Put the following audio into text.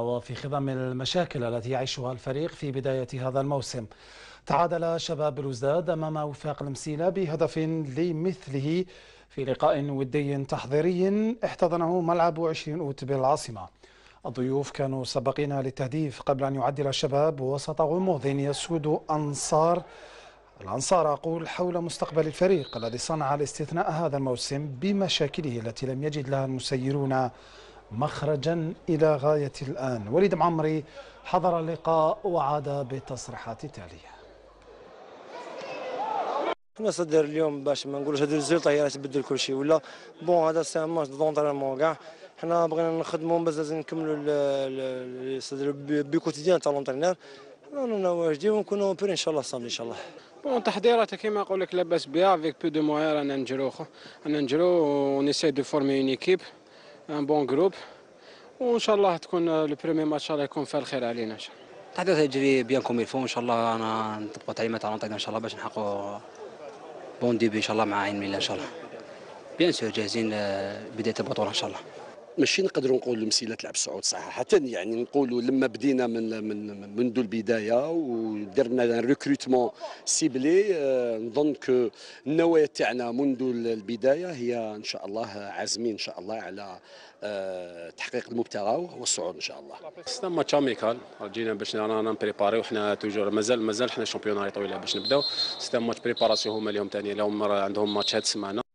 وفي خضم المشاكل التي يعيشها الفريق في بداية هذا الموسم. تعادل شباب بلوزداد أمام وفاق المسيلة بهدف لمثله في لقاء ودي تحضيري احتضنه ملعب 20 أوت بالعاصمة. الضيوف كانوا سبقين للتهديف قبل أن يعدل الشباب وسط غموض يسود أنصار. الأنصار أقول حول مستقبل الفريق الذي صنع الاستثناء هذا الموسم بمشاكله التي لم يجد لها المسيرون مخرجا إلى غاية الآن. وليد معمري حضر اللقاء وعاد بالتصريحات التالية كنا صدر اليوم باش ما نقولوش هذا الريزولتا هي تبدل كل شيء ولا بون هذا سي ماتش دونطرينمون كاع حنا بغينا نخدموا باش لازم نكملوا صدر بي كوتيديان تاع لونترينور رانا واجدين ونكونوا بير ان شاء الله صامي ان شاء الله بون تحضيرات كيما نقول لك لاباس بها افيك بو دو موان رانا نجرو رانا نجرو on essaye de former une équipe un bon groupe وان شاء الله تكون le premier match الله يكون فيها الخير علينا ان شاء الله التحضيرات يجري bien comme il faut ان شاء الله أنا نطبقوا تعليمات على ان شاء الله باش نحققوا bon début ان شاء الله مع عين مليلة ان شاء الله bien sûr جاهزين لبدايه البطولة ان شاء الله ماشي نقدروا نقولوا مسيله تلعب صعود صحيحة يعني نقولوا لما بدينا من من منذ البداية ودرنا recrutement سيبلي نظن que النوايا تاعنا منذ البداية هي إن شاء الله عازمين إن شاء الله على تحقيق المبتغى والصعود إن شاء الله. c'est un match amical جينا باش رانا ن préparer وحنا toujours مازال مازال حنا championnat طويله باش نبداو. c'est un match préparation هما اليوم ثاني لهم عندهم ماتشات معنا